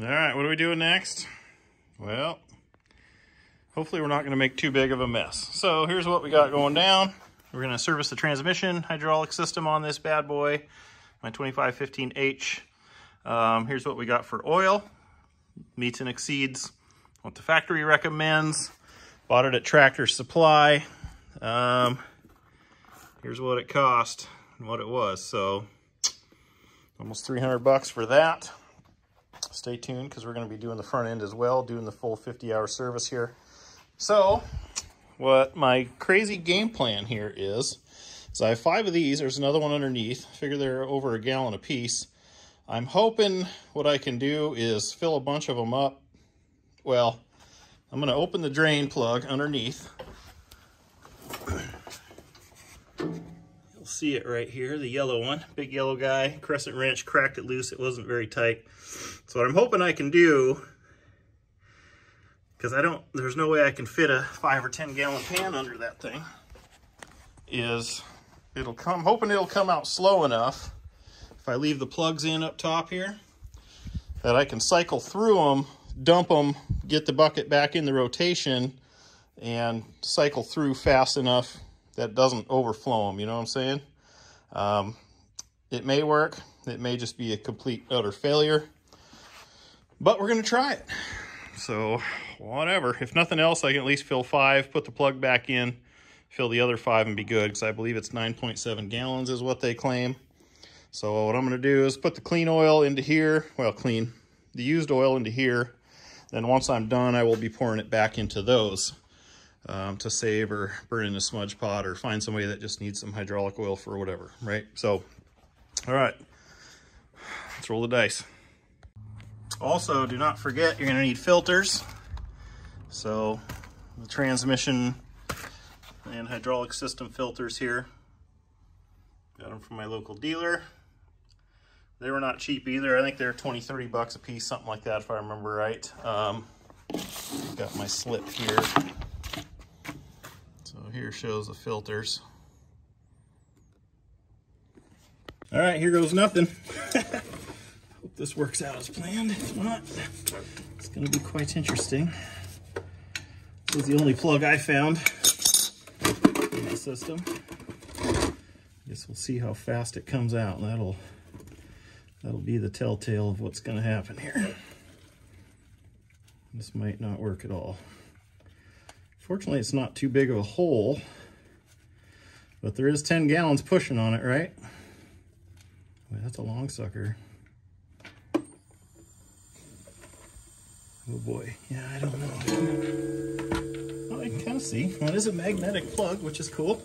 All right, what are we doing next? Well, hopefully we're not going to make too big of a mess. So here's what we got going down. We're going to service the transmission hydraulic system on this bad boy, my 2515H. Um, here's what we got for oil. Meets and exceeds what the factory recommends. Bought it at Tractor Supply. Um, here's what it cost and what it was. So almost 300 bucks for that. Stay tuned because we're going to be doing the front end as well, doing the full 50 hour service here. So what my crazy game plan here is, is I have five of these. There's another one underneath. I figure they're over a gallon a piece. I'm hoping what I can do is fill a bunch of them up. Well, I'm going to open the drain plug underneath. See it right here, the yellow one. Big yellow guy, crescent wrench, cracked it loose. It wasn't very tight. So what I'm hoping I can do, because I don't, there's no way I can fit a five or 10 gallon pan under that thing, is it'll come, hoping it'll come out slow enough if I leave the plugs in up top here, that I can cycle through them, dump them, get the bucket back in the rotation, and cycle through fast enough that doesn't overflow them, you know what I'm saying? Um, it may work, it may just be a complete utter failure but we're going to try it. So whatever. If nothing else, I can at least fill five, put the plug back in, fill the other five and be good because I believe it's 9.7 gallons is what they claim. So what I'm going to do is put the clean oil into here. Well, clean. The used oil into here. Then once I'm done, I will be pouring it back into those um, to save or burn in a smudge pot or find somebody that just needs some hydraulic oil for whatever, right? So, all right. Let's roll the dice. Also, do not forget you're to need filters. So the transmission and hydraulic system filters here. Got them from my local dealer. They were not cheap either. I think they're 20, 30 bucks a piece, something like that if I remember right. Um, got my slip here. Here shows the filters. All right, here goes nothing. Hope this works out as planned. If not, it's going to be quite interesting. This was the only plug I found in the system. Guess we'll see how fast it comes out. That'll that'll be the telltale of what's going to happen here. This might not work at all. Fortunately, it's not too big of a hole, but there is 10 gallons pushing on it, right? Boy, that's a long sucker. Oh boy, yeah, I don't know. Well, I can kind of see. Well, it is a magnetic plug, which is cool.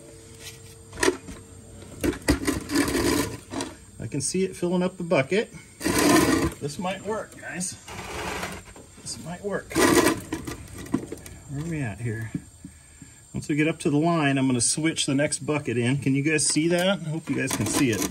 I can see it filling up the bucket. This might work, guys. This might work. Where are we at here? Once we get up to the line, I'm going to switch the next bucket in. Can you guys see that? I hope you guys can see it.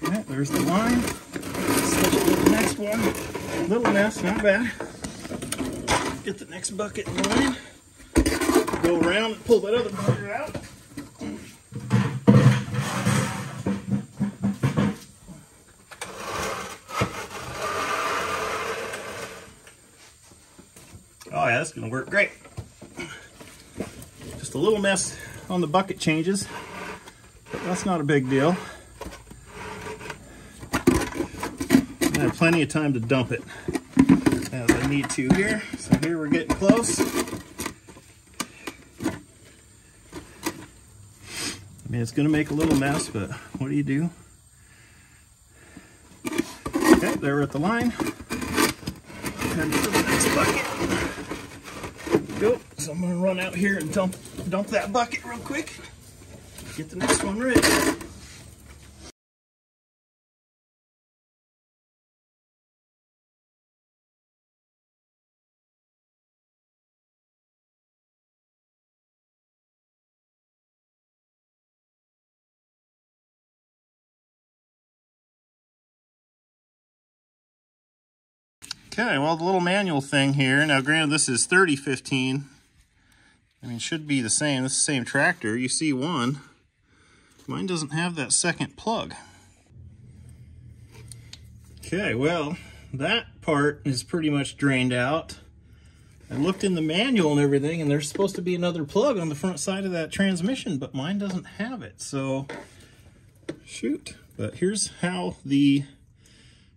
Okay, there's the line. Switch to the next one. Little mess, not bad. Bucket in line. Go around and pull that other bucket out. Oh yeah, that's gonna work great. Just a little mess on the bucket changes, but that's not a big deal. I have plenty of time to dump it as I need to here. So here we're getting close. I mean, it's gonna make a little mess, but what do you do? Okay, there we're at the line. The next bucket. Go. So I'm gonna run out here and dump dump that bucket real quick. Get the next one ready. Okay, well, the little manual thing here. Now, granted, this is 3015. I mean, should be the same. This is the same tractor. You see one. Mine doesn't have that second plug. Okay, well, that part is pretty much drained out. I looked in the manual and everything, and there's supposed to be another plug on the front side of that transmission, but mine doesn't have it, so shoot. But here's how the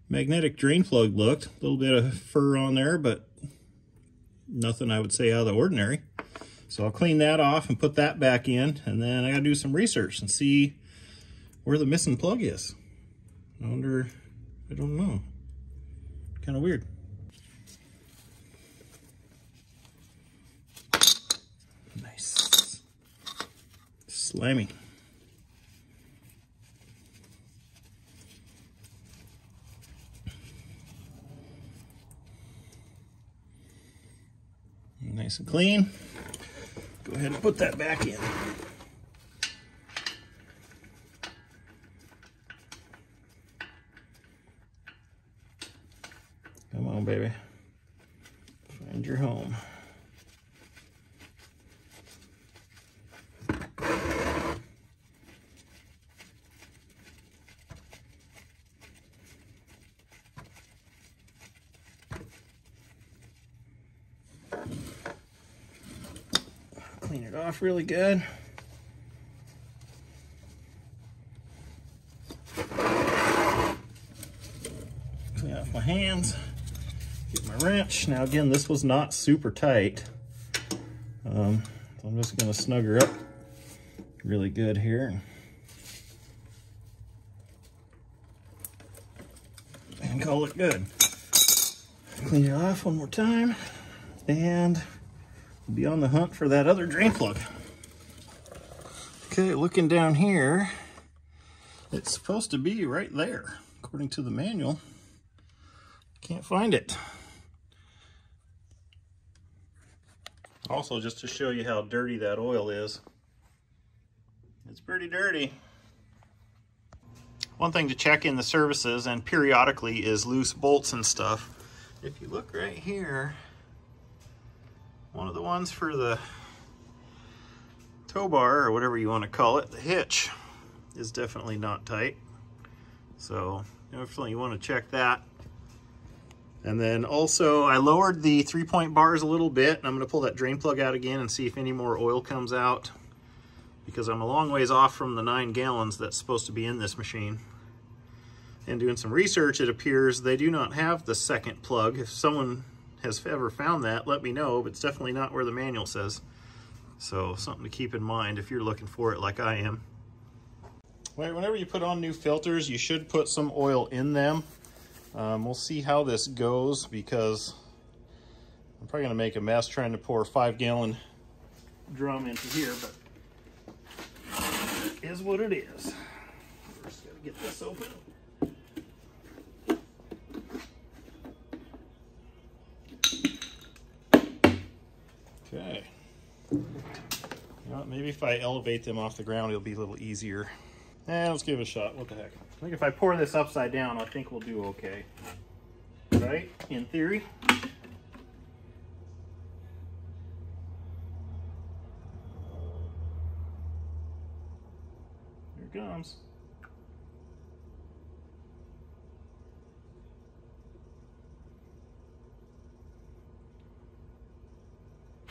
magnetic drain plug looked. A little bit of fur on there, but nothing I would say out of the ordinary. So I'll clean that off and put that back in, and then I gotta do some research and see where the missing plug is. I wonder, I don't know. Kind of weird. Nice. Slimy. Nice and clean. Go ahead and put that back in. Come on, baby. Find your home. Clean it really good. Clean off my hands. Get my wrench. Now again, this was not super tight. Um, so I'm just gonna snug her up really good here. And call it good. Clean it off one more time. And be on the hunt for that other drain plug. Okay, looking down here, it's supposed to be right there, according to the manual. Can't find it. Also, just to show you how dirty that oil is, it's pretty dirty. One thing to check in the services and periodically is loose bolts and stuff. If you look right here, one of the ones for the tow bar or whatever you want to call it, the hitch is definitely not tight. So definitely you want to check that. And then also I lowered the three point bars a little bit. and I'm going to pull that drain plug out again and see if any more oil comes out because I'm a long ways off from the nine gallons that's supposed to be in this machine. And doing some research, it appears they do not have the second plug. If someone has ever found that, let me know, but it's definitely not where the manual says. So something to keep in mind if you're looking for it like I am. Whenever you put on new filters, you should put some oil in them. Um, we'll see how this goes because I'm probably gonna make a mess trying to pour a five gallon drum into here, but it is what it is. First gotta get this open. Maybe if I elevate them off the ground, it'll be a little easier. Eh, let's give it a shot. What the heck? I think if I pour this upside down, I think we'll do okay. Right? In theory. Here it comes.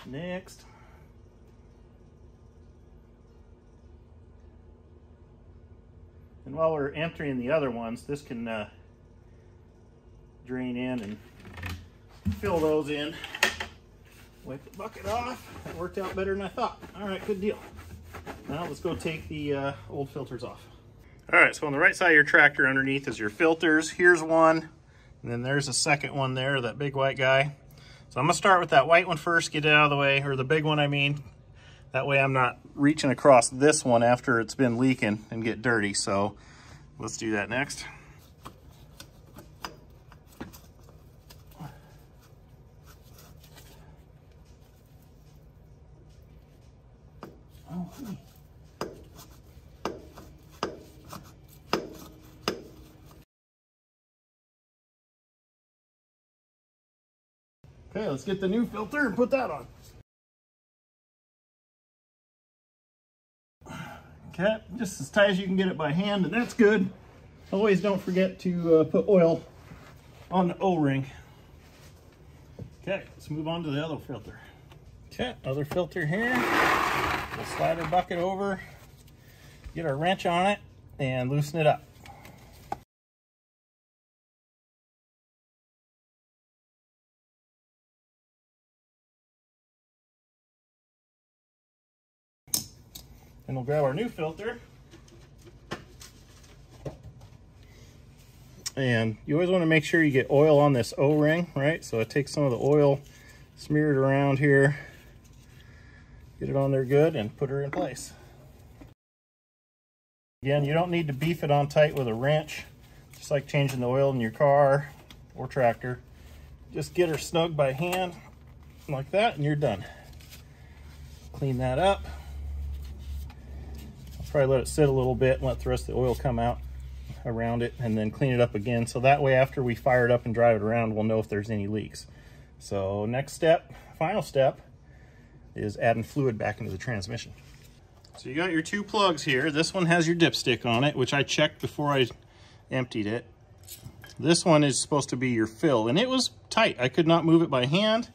Next. While we're emptying the other ones, this can uh, drain in and fill those in. Wipe the bucket off. That worked out better than I thought. All right, good deal. Now let's go take the uh, old filters off. All right, so on the right side of your tractor underneath is your filters. Here's one, and then there's a second one there, that big white guy. So I'm gonna start with that white one first, get it out of the way, or the big one I mean. That way I'm not reaching across this one after it's been leaking and get dirty. So let's do that next. Oh, Okay, let's get the new filter and put that on. Okay, just as tight as you can get it by hand, and that's good. Always don't forget to uh, put oil on the O-ring. Okay, let's move on to the other filter. Okay, other filter here. We'll slide our bucket over, get our wrench on it, and loosen it up. And we'll grab our new filter. And you always want to make sure you get oil on this O-ring, right? So I take some of the oil, smear it around here, get it on there good, and put her in place. Again, you don't need to beef it on tight with a wrench, just like changing the oil in your car or tractor. Just get her snug by hand, like that, and you're done. Clean that up probably let it sit a little bit and let the rest of the oil come out around it and then clean it up again. So that way after we fire it up and drive it around, we'll know if there's any leaks. So next step, final step, is adding fluid back into the transmission. So you got your two plugs here. This one has your dipstick on it, which I checked before I emptied it. This one is supposed to be your fill, and it was tight. I could not move it by hand.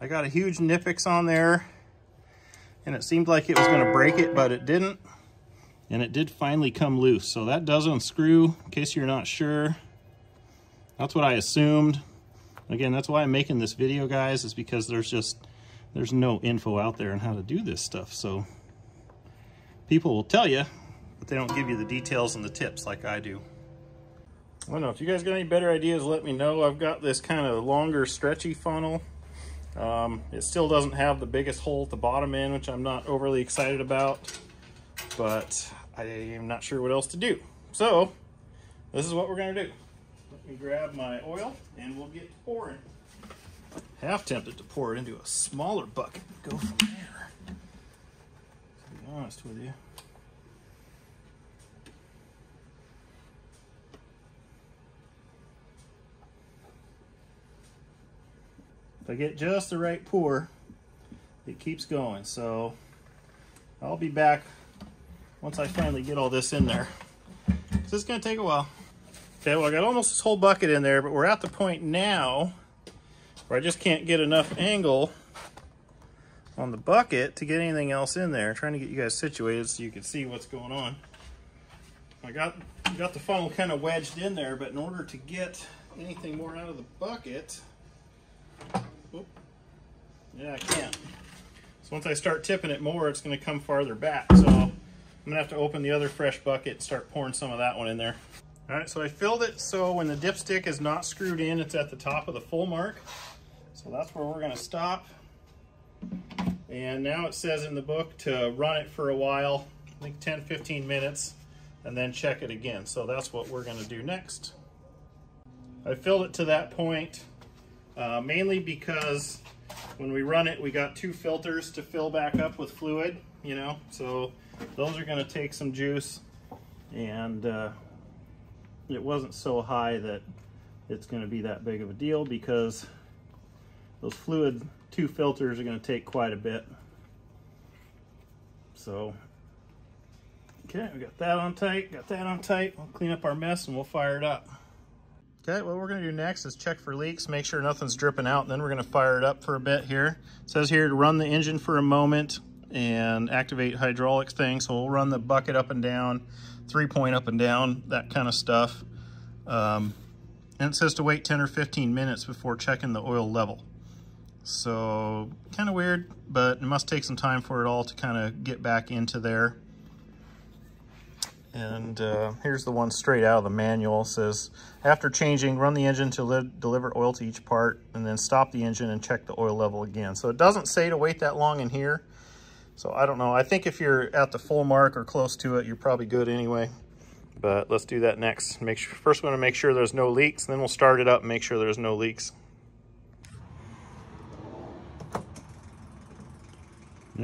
I got a huge Knipex on there, and it seemed like it was gonna break it, but it didn't and it did finally come loose. So that does unscrew, in case you're not sure. That's what I assumed. Again, that's why I'm making this video, guys, is because there's just, there's no info out there on how to do this stuff. So people will tell you, but they don't give you the details and the tips like I do. I don't know, if you guys got any better ideas, let me know. I've got this kind of longer, stretchy funnel. Um, it still doesn't have the biggest hole at the bottom end, which I'm not overly excited about. But I am not sure what else to do. So this is what we're gonna do. Let me grab my oil and we'll get to pouring. Half tempted to pour it into a smaller bucket. Go from there. To be honest with you. If I get just the right pour, it keeps going. So I'll be back once I finally get all this in there. So it's gonna take a while. Okay, well I got almost this whole bucket in there, but we're at the point now where I just can't get enough angle on the bucket to get anything else in there. I'm trying to get you guys situated so you can see what's going on. I got, got the funnel kind of wedged in there, but in order to get anything more out of the bucket, whoop, yeah, I can't. So once I start tipping it more, it's gonna come farther back. So I'm gonna have to open the other fresh bucket and start pouring some of that one in there. All right, so I filled it so when the dipstick is not screwed in, it's at the top of the full mark. So that's where we're gonna stop. And now it says in the book to run it for a while, I think 10, 15 minutes, and then check it again. So that's what we're gonna do next. I filled it to that point, uh, mainly because when we run it, we got two filters to fill back up with fluid, you know, so those are going to take some juice and uh, it wasn't so high that it's going to be that big of a deal because those fluid two filters are going to take quite a bit. So, okay, we got that on tight, got that on tight. We'll clean up our mess and we'll fire it up. Okay, what we're gonna do next is check for leaks, make sure nothing's dripping out, and then we're gonna fire it up for a bit here. It says here to run the engine for a moment, and activate hydraulic thing. So we'll run the bucket up and down, three point up and down, that kind of stuff. Um, and it says to wait 10 or 15 minutes before checking the oil level. So kind of weird, but it must take some time for it all to kind of get back into there. And uh, here's the one straight out of the manual. It says, after changing, run the engine to deliver oil to each part, and then stop the engine and check the oil level again. So it doesn't say to wait that long in here. So I don't know. I think if you're at the full mark or close to it, you're probably good anyway. But let's do that next. Make sure First, we're going to make sure there's no leaks. Then we'll start it up and make sure there's no leaks. All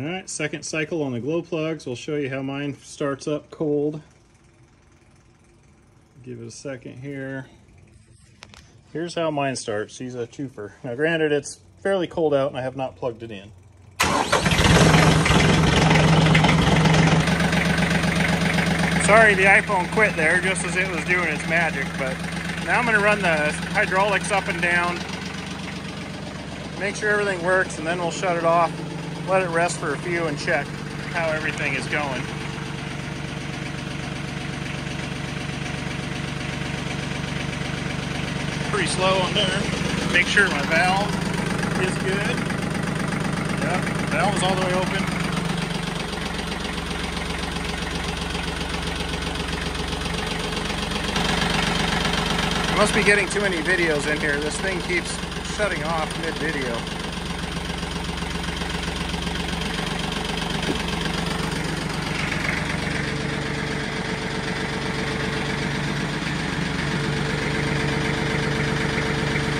right, second cycle on the glow plugs. We'll show you how mine starts up cold. Give it a second here. Here's how mine starts. She's a twofer. Now granted, it's fairly cold out and I have not plugged it in. Sorry the iPhone quit there just as it was doing its magic, but now I'm going to run the hydraulics up and down, make sure everything works, and then we'll shut it off, let it rest for a few and check how everything is going. Pretty slow on there. Make sure my valve is good. Yep, valve is all the way open. Must be getting too many videos in here. This thing keeps shutting off mid-video.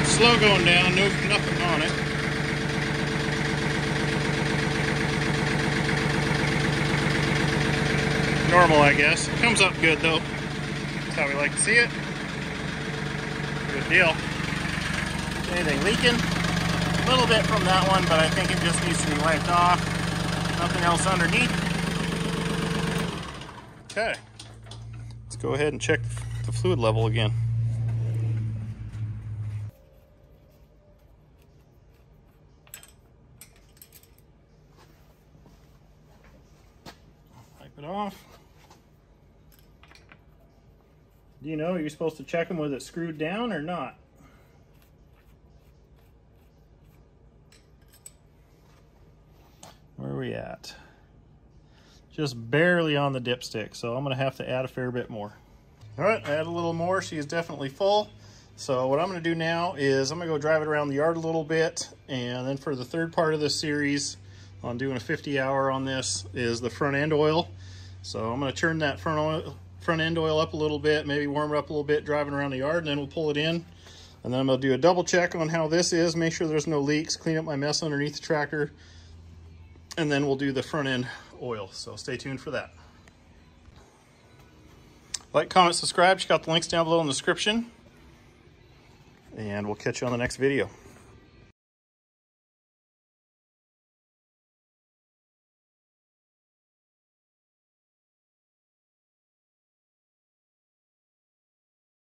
Slow going down, no nothing on it. Normal, I guess. Comes up good though. That's how we like to see it deal. Anything leaking? A little bit from that one, but I think it just needs to be wiped off. Nothing else underneath. Okay. Let's go ahead and check the fluid level again. Wipe it off. Do you know, are you're supposed to check them with it screwed down or not? Where are we at? Just barely on the dipstick, so I'm gonna have to add a fair bit more. All right, add a little more. She is definitely full. So what I'm gonna do now is I'm gonna go drive it around the yard a little bit, and then for the third part of this series, on doing a 50 hour on this, is the front end oil. So I'm gonna turn that front oil, front end oil up a little bit, maybe warm it up a little bit driving around the yard, and then we'll pull it in. And then I'm gonna do a double check on how this is, make sure there's no leaks, clean up my mess underneath the tractor, and then we'll do the front end oil. So stay tuned for that. Like, comment, subscribe. Check out the links down below in the description. And we'll catch you on the next video.